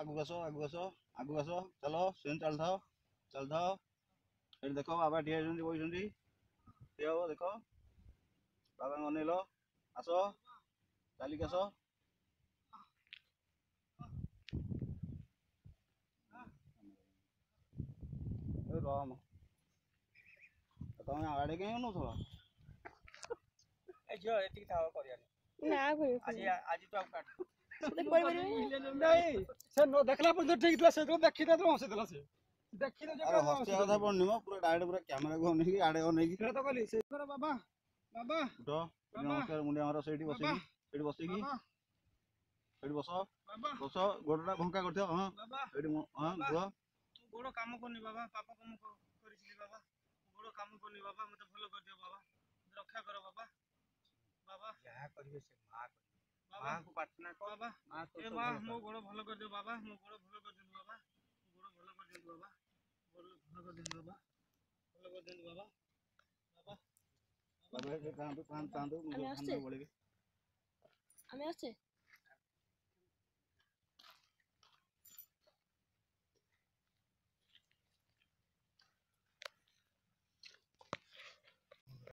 आगु आस आगु आस आगु आस चल सुन चल था चल था देख बाबा ठियां बस ठिया देख बाबा अनिल आस चल आस राम तुम आगे कहीं नौ ए झील ये था कर ना आज आज तो आप काट ଦେଖିଲା ପରେ ଠିକ ଥିଲା ସେଇଥିରେ ଦେଖିଦେଲେ ହସେଇ ଦେଲା ସେ ହସିବା କଥା ପଡ଼ିବ ପୁରା ଡାଇରେକ୍ଟ ପୁରା କ୍ୟାମେରାକୁ ଅନେଇକି ଆଡ଼େ ଅନେଇକି ତ କଲି ସେଇଥିରେ ବାବା ବାବା ନମସ୍କାର ମୁଣ୍ଡିଆ ଆମର ସେଇଠି ବସିକି ସେଇଠି ବସିକି ସେଇଠି ବସ ବସ ଗୋଡ଼ଟା ଭଙ୍କା କରିଥିବ ହଁ ସେଇଠି ହଁ ଘୁଅ ଗୋଡ଼ କାମ କରୁନି ବାବା ପାପ କାମ କରିଥିଲି ବାବା ଗୋଡ଼ କାମ କରୁନି ବାବା ମୋତେ ଭଲ କରିଦିଅ ବାବା ରକ୍ଷା କର ବାବା ବାବା ଯାହା କରିବେ ସେ ମା କରିବେ ମାଙ୍କୁ ପ୍ରାର୍ଥନା କର ବାବା ଏ ମା ମୋ ଗୋଡ଼ ଭଲ କରିଦିଅ ବାବା ମୋ ଗୋଡ଼ ଭଲ କରିଦିଅନ୍ତୁ ବାବା ଗୋଡ଼ ଭଲ କରିଦିଅନ୍ତୁ ବାବା ଗୋଡ଼ ଭଲ କରିଦିଅନ୍ତୁ ବାବା ଭଲ କରିଦିଅନ୍ତୁ ବାବା ବାବା ବାବା କାନ୍ଦୁ କାନ୍ଦୁ କାନ୍ଦୁ ଆମେ ଆସୁଛେ